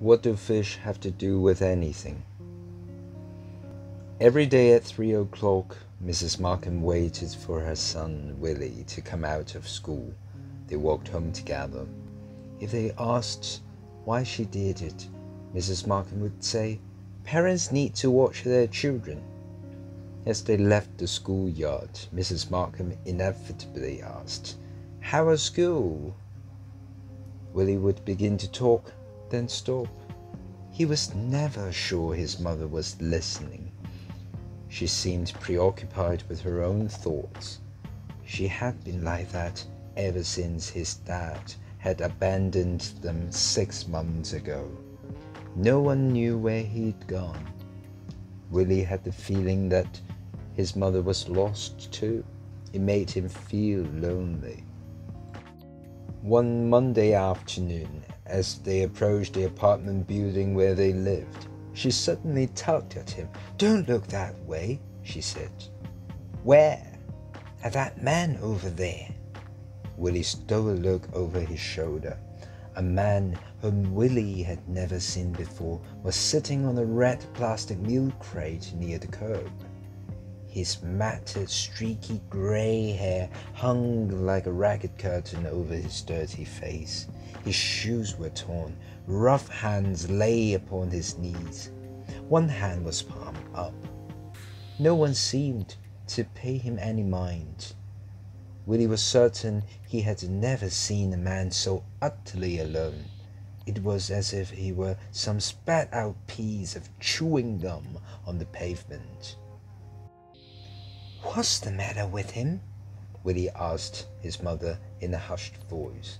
What do fish have to do with anything? Every day at three o'clock, Mrs. Markham waited for her son Willie to come out of school. They walked home together. If they asked why she did it, Mrs. Markham would say, Parents need to watch their children. As they left the schoolyard, Mrs. Markham inevitably asked, How was school? Willie would begin to talk, then stop. He was never sure his mother was listening. She seemed preoccupied with her own thoughts. She had been like that ever since his dad had abandoned them six months ago. No one knew where he'd gone. Willie had the feeling that his mother was lost too. It made him feel lonely. One Monday afternoon, as they approached the apartment building where they lived, she suddenly tugged at him. Don't look that way, she said. Where? At that man over there. Willie stole a look over his shoulder. A man whom Willie had never seen before was sitting on a red plastic milk crate near the curb. His matted, streaky grey hair hung like a ragged curtain over his dirty face. His shoes were torn. Rough hands lay upon his knees. One hand was palm up. No one seemed to pay him any mind. Willie was certain he had never seen a man so utterly alone. It was as if he were some spat out piece of chewing gum on the pavement. What's the matter with him? Willie asked his mother in a hushed voice.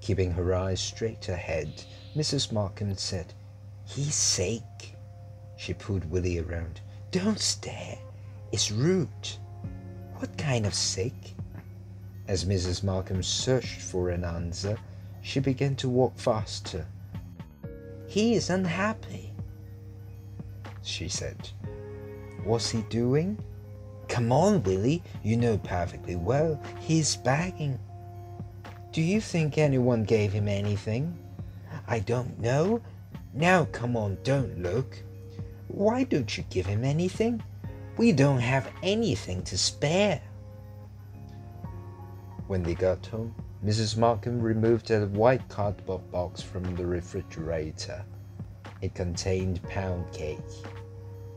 Keeping her eyes straight ahead, Mrs. Markham said, He's sick. She pulled Willie around. Don't stare. It's rude. What kind of sick? As Mrs. Markham searched for an answer, she began to walk faster. He is unhappy, she said. What's he doing? Come on, Willie, you know perfectly well he's begging. Do you think anyone gave him anything? I don't know. Now come on, don't look. Why don't you give him anything? We don't have anything to spare. When they got home, Mrs. Markham removed a white cardboard box from the refrigerator. It contained pound cake.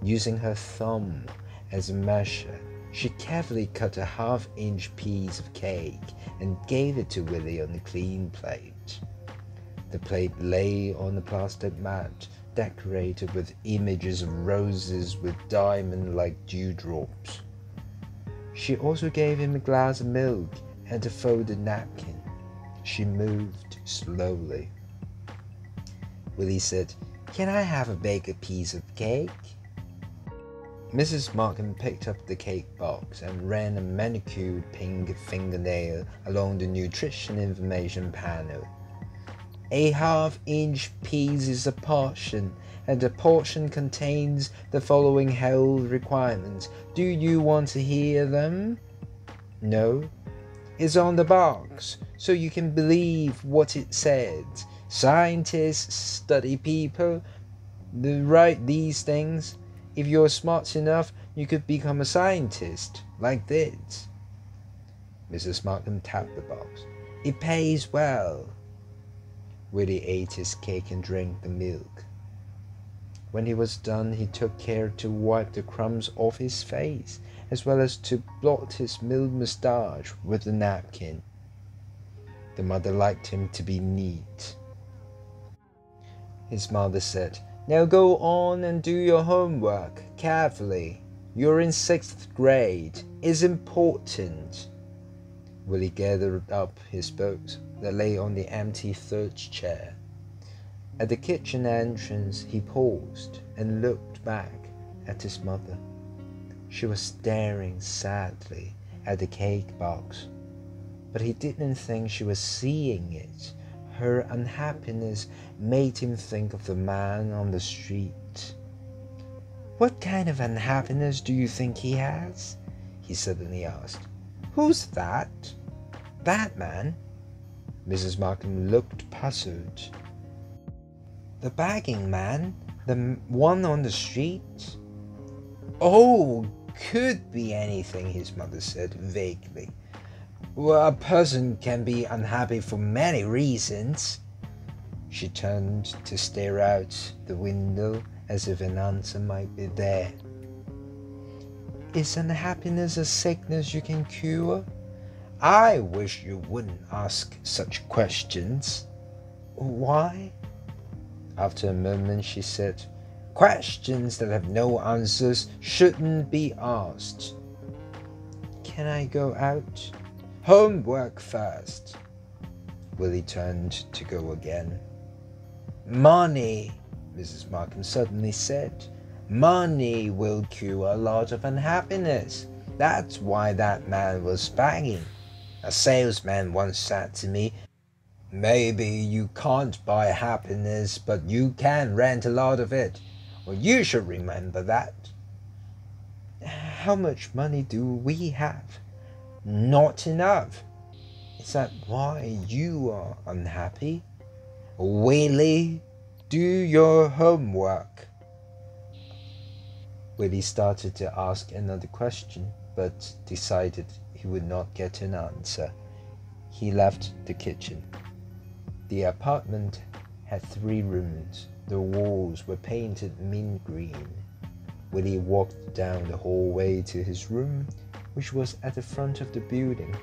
Using her thumb, as a measure, she carefully cut a half inch piece of cake and gave it to Willie on a clean plate. The plate lay on a plastic mat decorated with images of roses with diamond like dewdrops. She also gave him a glass of milk and a folded napkin. She moved slowly. Willie said, Can I have a baked piece of cake? Mrs. Markham picked up the cake box and ran a manicured pink fingernail along the nutrition information panel. A half inch piece is a portion, and a portion contains the following health requirements. Do you want to hear them? No? It's on the box, so you can believe what it said. Scientists study people, they write these things if you're smart enough, you could become a scientist, like this. Mrs. Markham tapped the box. It pays well. Willie ate his cake and drank the milk. When he was done, he took care to wipe the crumbs off his face, as well as to blot his mild moustache with the napkin. The mother liked him to be neat. His mother said, now go on and do your homework carefully. You're in sixth grade. It's important. Willie gathered up his books that lay on the empty third chair. At the kitchen entrance, he paused and looked back at his mother. She was staring sadly at the cake box, but he didn't think she was seeing it her unhappiness made him think of the man on the street. What kind of unhappiness do you think he has? he suddenly asked. Who's that? That man? Mrs. Markham looked puzzled. The bagging man? The one on the street? Oh, could be anything, his mother said vaguely. Well, a person can be unhappy for many reasons. She turned to stare out the window as if an answer might be there. Is unhappiness a sickness you can cure? I wish you wouldn't ask such questions. Why? After a moment, she said, Questions that have no answers shouldn't be asked. Can I go out? Homework first. Willie turned to go again. Money, Mrs. Markham suddenly said. Money will cure a lot of unhappiness. That's why that man was banging. A salesman once said to me, Maybe you can't buy happiness, but you can rent a lot of it. Well, you should remember that. How much money do we have? Not enough. Is that why you are unhappy? Willie, do your homework. Willie started to ask another question, but decided he would not get an answer. He left the kitchen. The apartment had three rooms. The walls were painted mint green. Willie walked down the hallway to his room, which was at the front of the building.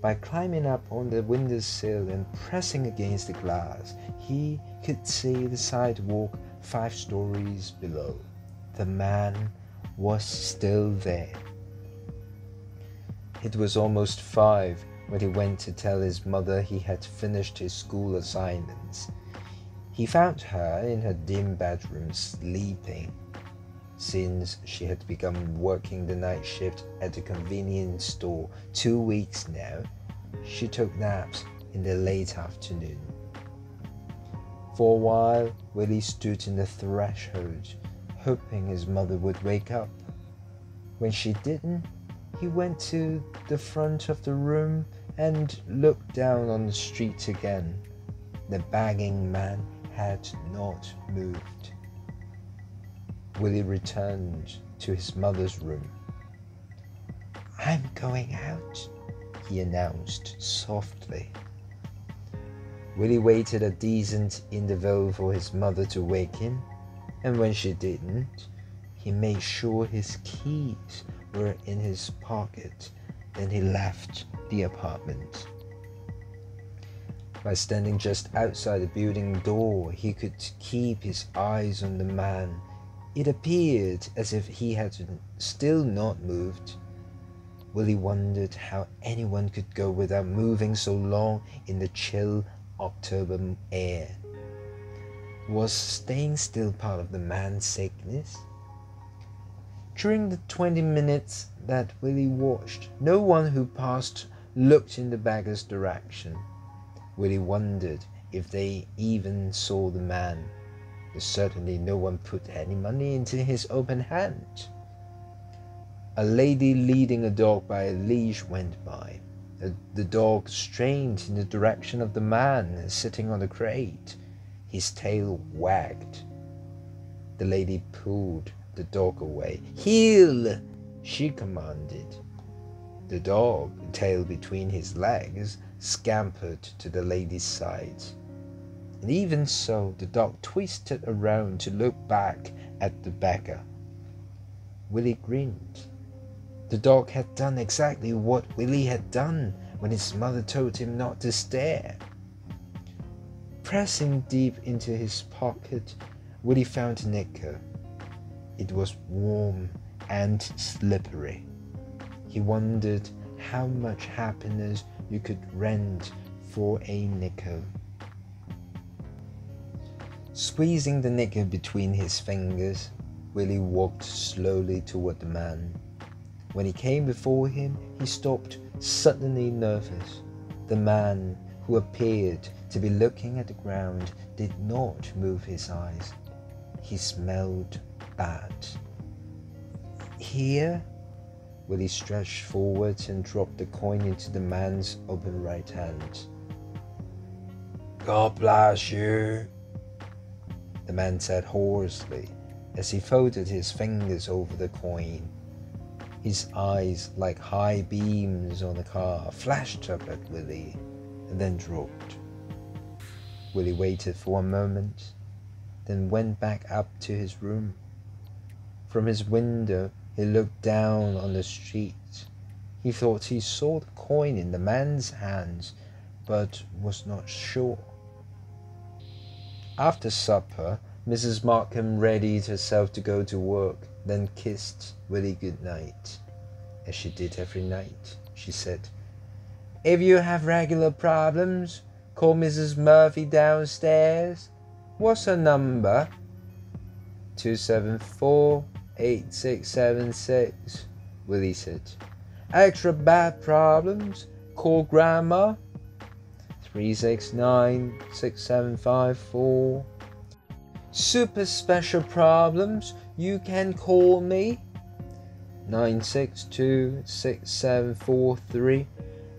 By climbing up on the window sill and pressing against the glass, he could see the sidewalk five stories below. The man was still there. It was almost five when he went to tell his mother he had finished his school assignments. He found her in her dim bedroom sleeping. Since she had begun working the night shift at the convenience store two weeks now, she took naps in the late afternoon. For a while, Willie stood in the threshold, hoping his mother would wake up. When she didn't, he went to the front of the room and looked down on the street again. The bagging man had not moved. Willie returned to his mother's room. I'm going out, he announced softly. Willie waited a decent interval for his mother to wake him, and when she didn't, he made sure his keys were in his pocket. Then he left the apartment. By standing just outside the building door, he could keep his eyes on the man. It appeared as if he had still not moved. Willie wondered how anyone could go without moving so long in the chill October air. Was staying still part of the man's sickness? During the twenty minutes that Willie watched, no one who passed looked in the beggar's direction. Willie wondered if they even saw the man. Certainly no one put any money into his open hand. A lady leading a dog by a leash went by. The dog strained in the direction of the man sitting on the crate. His tail wagged. The lady pulled the dog away. Heel! she commanded. The dog, tail between his legs, scampered to the lady's side. And even so, the dog twisted around to look back at the beggar. Willie grinned. The dog had done exactly what Willie had done when his mother told him not to stare. Pressing deep into his pocket, Willie found a nickel. It was warm and slippery. He wondered how much happiness you could rent for a nickel. Squeezing the nickel between his fingers, Willie walked slowly toward the man. When he came before him, he stopped, suddenly nervous. The man, who appeared to be looking at the ground, did not move his eyes. He smelled bad. Here? Willie stretched forward and dropped the coin into the man's open right hand. God bless you. The man said hoarsely as he folded his fingers over the coin. His eyes, like high beams on a car, flashed up at Willie and then dropped. Willie waited for a moment, then went back up to his room. From his window, he looked down on the street. He thought he saw the coin in the man's hands, but was not sure. After supper, Mrs. Markham readied herself to go to work, then kissed Willie good night. As she did every night, she said, If you have regular problems, call Mrs. Murphy downstairs. What's her number? 274 8676, Willie said. Extra bad problems, call Grandma. 369 6754. Super special problems, you can call me. 9626743.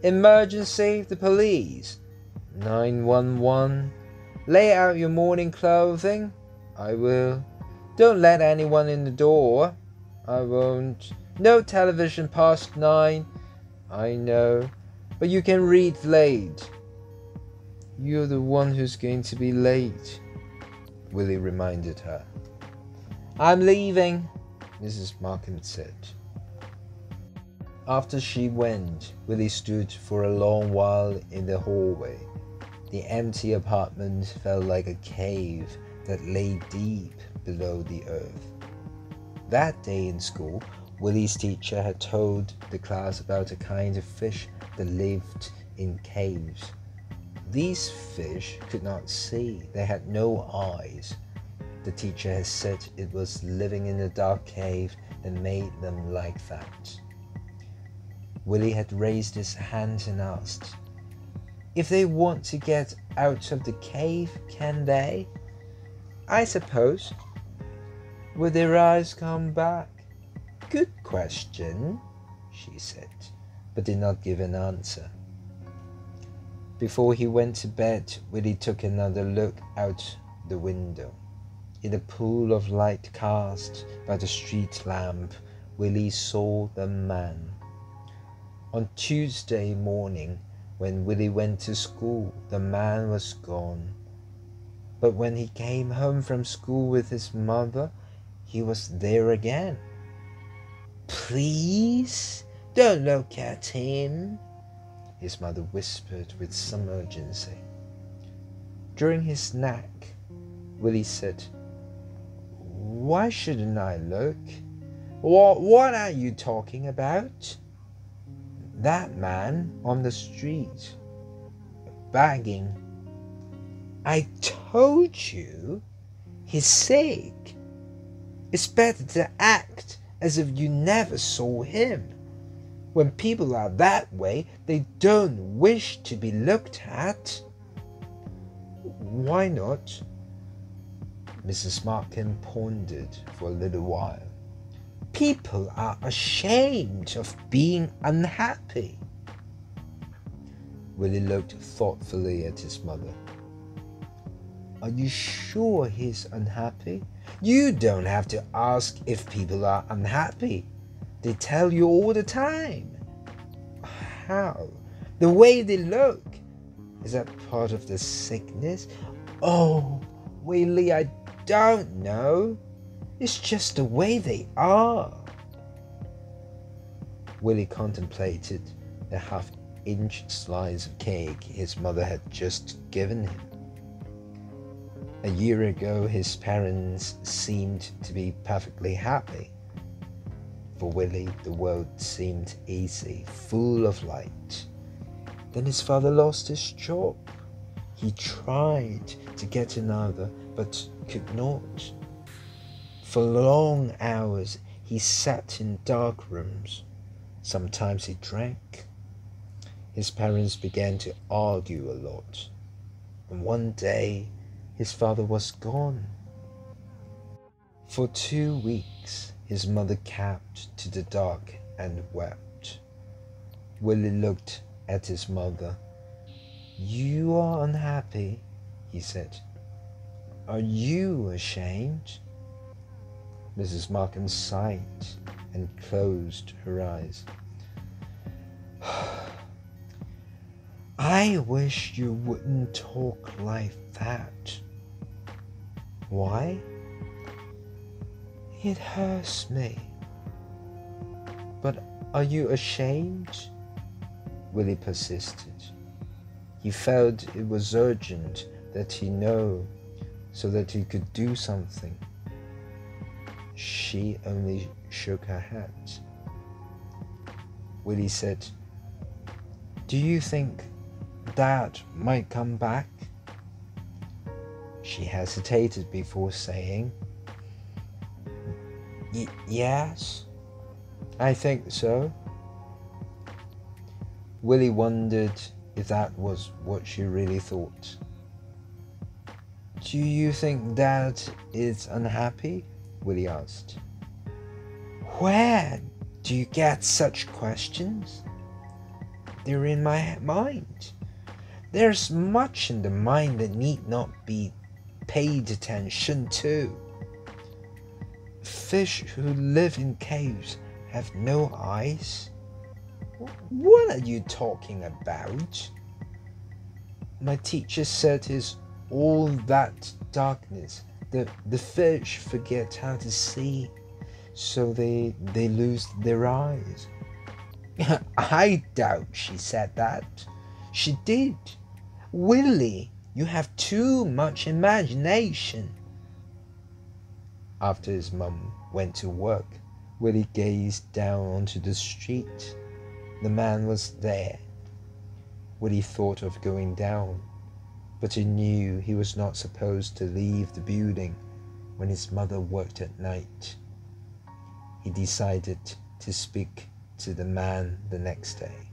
Emergency, the police. 911. Lay out your morning clothing. I will. Don't let anyone in the door. I won't. No television past nine. I know. But you can read late. You're the one who's going to be late, Willie reminded her. I'm leaving, Mrs. Markham said. After she went, Willie stood for a long while in the hallway. The empty apartment felt like a cave that lay deep below the earth. That day in school, Willie's teacher had told the class about a kind of fish that lived in caves. These fish could not see, they had no eyes. The teacher had said it was living in a dark cave that made them like that. Willie had raised his hand and asked, If they want to get out of the cave, can they? I suppose. Will their eyes come back? Good question, she said, but did not give an answer. Before he went to bed, Willie took another look out the window. In the pool of light cast by the street lamp, Willie saw the man. On Tuesday morning, when Willie went to school, the man was gone. But when he came home from school with his mother, he was there again. Please don't look at him, his mother whispered with some urgency. During his snack, Willie said, Why shouldn't I look? What, what are you talking about? That man on the street, begging. I told you he's sick. It's better to act as if you never saw him. When people are that way, they don't wish to be looked at. Why not? Mrs. Markham pondered for a little while. People are ashamed of being unhappy. Willie looked thoughtfully at his mother. Are you sure he's unhappy? You don't have to ask if people are unhappy. They tell you all the time. How? The way they look. Is that part of the sickness? Oh, Willie, I don't know. It's just the way they are. Willie contemplated the half inch slice of cake his mother had just given him. A year ago, his parents seemed to be perfectly happy. For Willie, the world seemed easy, full of light. Then his father lost his job. He tried to get another, but could not. For long hours, he sat in dark rooms. Sometimes he drank. His parents began to argue a lot. And one day, his father was gone. For two weeks, his mother kept to the dark and wept. Willie looked at his mother. You are unhappy, he said. are you ashamed? Mrs. Markham sighed and closed her eyes. I wish you wouldn't talk like that. Why? It hurts me. But are you ashamed? Willie persisted. He felt it was urgent that he know so that he could do something. She only shook her head. Willie said, Do you think Dad might come back? She hesitated before saying, Yes, I think so. Willie wondered if that was what she really thought. Do you think Dad is unhappy? Willie asked. Where do you get such questions? They're in my mind. There's much in the mind that need not be paid attention to. Fish who live in caves have no eyes. What are you talking about? My teacher said it's all that darkness. The, the fish forget how to see, so they, they lose their eyes. I doubt she said that. She did. Willie, you have too much imagination. After his mum went to work, Willie gazed down onto the street. The man was there. Willie thought of going down, but he knew he was not supposed to leave the building when his mother worked at night. He decided to speak to the man the next day.